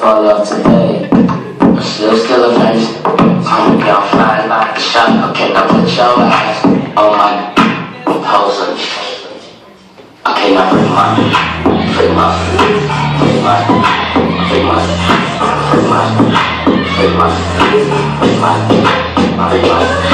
full of today. Still, still a friend. I'm gonna fly like a shot. Can now put your ass on my proposal. I cannot bring my, bring my, bring my, bring my, bring my, bring my, bring my, bring my, my.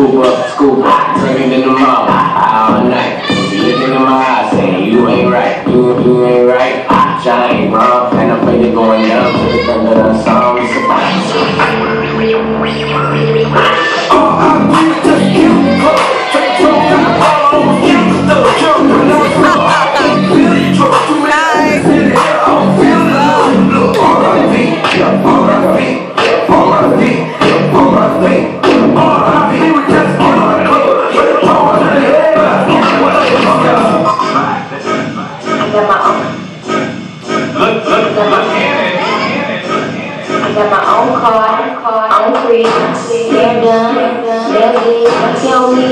sh- Cooper, uh, Scooper, drinking in the uh, mall sama Om Kor, Om Kri, Dede, Dede, me?